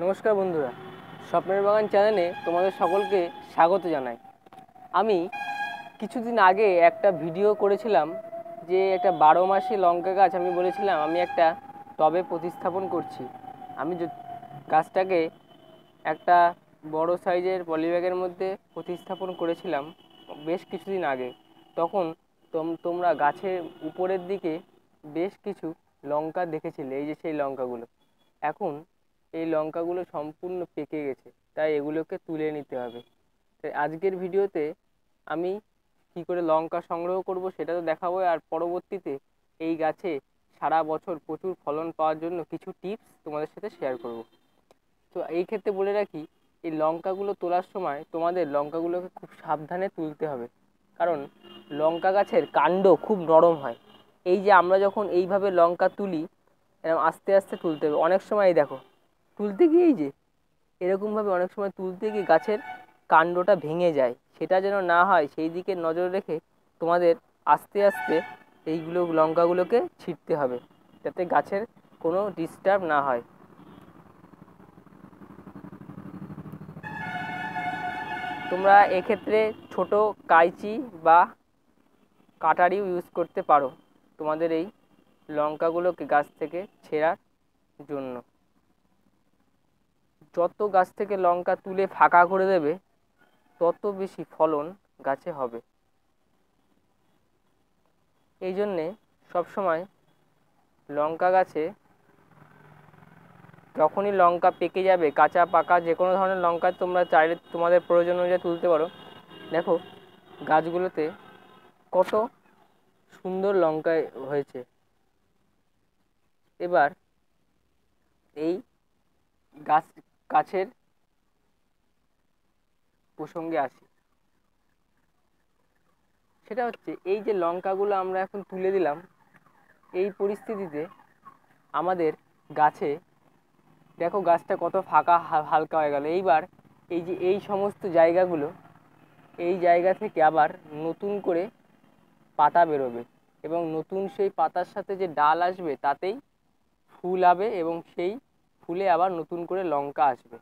নমস্কার বন্ধুরা, স্বপ্নের বাগান চ্যানেলে তোমাদের সকলকে স্বাগত জানাই। আমি কিছুদিন আগে একটা ভিডিও করেছিলাম যে একটা বারো মাসি লঙ্কা গাছ, আমি বলেছিলাম আমি একটা টবে প্রতিস্থাপন করছি। আমি গাছটাকে একটা বড় সাইজের পলিব্যাগের মধ্যে প্রতিস্থাপন করেছিলাম বেশ কিছুদিন আগে। তখন তোম- তোমরা গাছের উপরের দিকে বেশ কিছু লঙ্কা দেখেছিলে, এই যে সেই লঙ্কাগুলো। এখন এই লঙ্কাগুলো সম্পূর্ণ পেকে গেছে, তাই এগুলোকে তুলে নিতে হবে। তাই আজকের ভিডিওতে আমি কী করে লঙ্কা সংগ্রহ করব সেটা তো দেখাবো, আর পরবর্তীতে এই গাছে সারা বছর প্রচুর ফলন পাওয়ার জন্য কিছু টিপস তোমাদের সাথে শেয়ার করব। তো এই ক্ষেত্রে বলে রাখি, এই লঙ্কাগুলো তোলার সময় তোমাদের লঙ্কাগুলোকে খুব সাবধানে তুলতে হবে। কারণ লঙ্কা গাছের কাণ্ড খুব নরম হয়। এই যে আমরা যখন এইভাবে লঙ্কা তুলি এরকম আস্তে আস্তে তুলতে হবে। অনেক সময় দেখো তুলতে গিয়েই যে এরকমভাবে অনেক সময় তুলতে গিয়ে গাছের কাণ্ডটা ভেঙে যায়, সেটা যেন না হয়, সেই দিকে নজর রেখে তোমাদের আস্তে আস্তে এইগুলো লঙ্কাগুলোকে ছিঁড়তে হবে, যাতে গাছের কোনো ডিস্টার্ব না হয়। তোমরা এক্ষেত্রে ছোট কাইচি বা কাটারিও ইউজ করতে পারো তোমাদের এই লঙ্কাগুলোকে গাছ থেকে ছেঁড়ার জন্য। যত গাছ থেকে লঙ্কা তুলে ফাঁকা করে দেবে, তত বেশি ফলন গাছে হবে। এই জন্যে সবসময় লঙ্কা গাছে যখনই লঙ্কা পেকে যাবে, কাঁচা, পাকা, যে কোনো ধরনের লঙ্কা তোমরা চাইলে তোমাদের প্রয়োজন অনুযায়ী তুলতে পারো। দেখো, গাছগুলোতে কত সুন্দর লঙ্কা হয়েছে। এবার এই গাছ গাছের প্রসঙ্গে আসি। সেটা হচ্ছে, এই যে লঙ্কাগুলো আমরা এখন তুলে দিলাম, এই পরিস্থিতিতে আমাদের গাছে, দেখো গাছটা কত ফাঁকা হালকা হয়ে গেল। এইবার এই যে এই সমস্ত জায়গাগুলো, এই জায়গা থেকে আবার নতুন করে পাতা বেরোবে এবং নতুন সেই পাতার সাথে যে ডাল আসবে, তাতেই ফুল হবে এবং সেই ফুলে আবার নতুন করে লঙ্কা আসবে।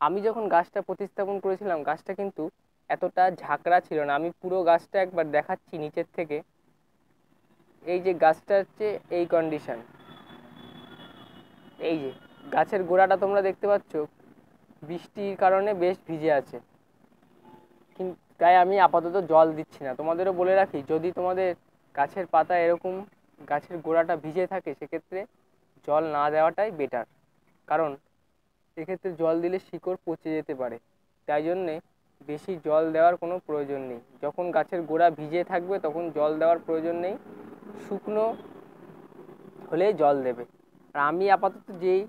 আমি যখন গাছটা প্রতিস্থাপন করেছিলাম, গাছটা কিন্তু এতটা ঝাঁকড়া ছিল না। আমি পুরো গাছটা একবার দেখাচ্ছি নিচের থেকে। এই যে গাছটা হচ্ছে এই কন্ডিশন এই যে গাছের গোড়াটা তোমরা দেখতে পাচ্ছ, বৃষ্টির কারণে বেশ ভিজে আছে। তাই আমি আপাতত জল দিচ্ছি না। তোমাদেরও বলে রাখি, যদি তোমাদের গাছের পাতা এরকম গাছের গোড়াটা ভিজে থাকে, সেক্ষেত্রে জল না দেওয়াটাই বেটার কারণ এক্ষেত্রে জল দিলে শিকড় পচে যেতে পারে। তাই জন্যে বেশি জল দেওয়ার কোনো প্রয়োজন নেই। যখন গাছের গোড়া ভিজে থাকবে, তখন জল দেওয়ার প্রয়োজন নেই। শুকনো হলে জল দেবে। আর আমি আপাতত যেই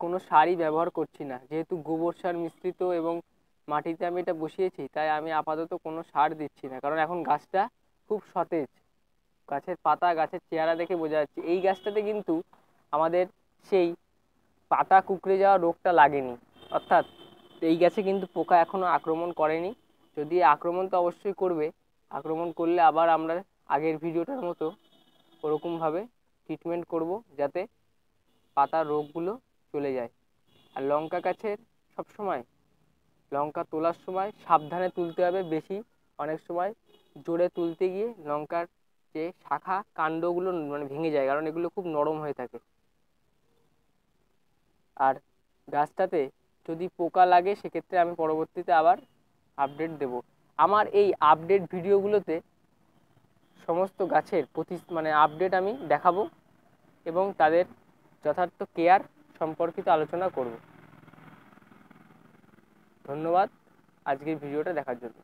কোনো সারই ব্যবহার করছি না, যেহেতু গোবর সার মিশ্রিত এবং মাটিতে আমি এটা বসিয়েছি, তাই আমি আপাতত কোনো সার দিচ্ছি না। কারণ এখন গাছটা খুব সতেজ। গাছের পাতা, গাছের চেহারা দেখে বোঝা যাচ্ছে। এই গাছটাতে কিন্তু আমাদের সেই পাতা কুকড়ে যাওয়া রোগটা লাগেনি। অর্থাৎ এই গাছে কিন্তু পোকা এখনও আক্রমণ করেনি। যদি আক্রমণ তো অবশ্যই করবে। আক্রমণ করলে আবার আমরা আগের ভিডিওটার মতো ওরকমভাবে ট্রিটমেন্ট করব যাতে পাতার রোগগুলো চলে যায়। আর লঙ্কা গাছের সবসময়, লঙ্কা তোলার সময় সাবধানে তুলতে হবে বেশি। অনেক সময় জোরে তুলতে গিয়ে লঙ্কার যে শাখা কাণ্ডগুলো মানে ভেঙে যায়, কারণ এগুলো খুব নরম হয়ে থাকে। আর গাছটাতে যদি পোকা লাগে, সেক্ষেত্রে আমি পরবর্তীতে আবার আপডেট দেব। আমার এই আপডেট ভিডিওগুলোতে সমস্ত গাছের প্রতি মানে আপডেট আমি দেখাবো এবং তাদের যথার্থ কেয়ার সম্পর্কিত আলোচনা করব। ধন্যবাদ আজকের ভিডিওটা দেখার জন্য।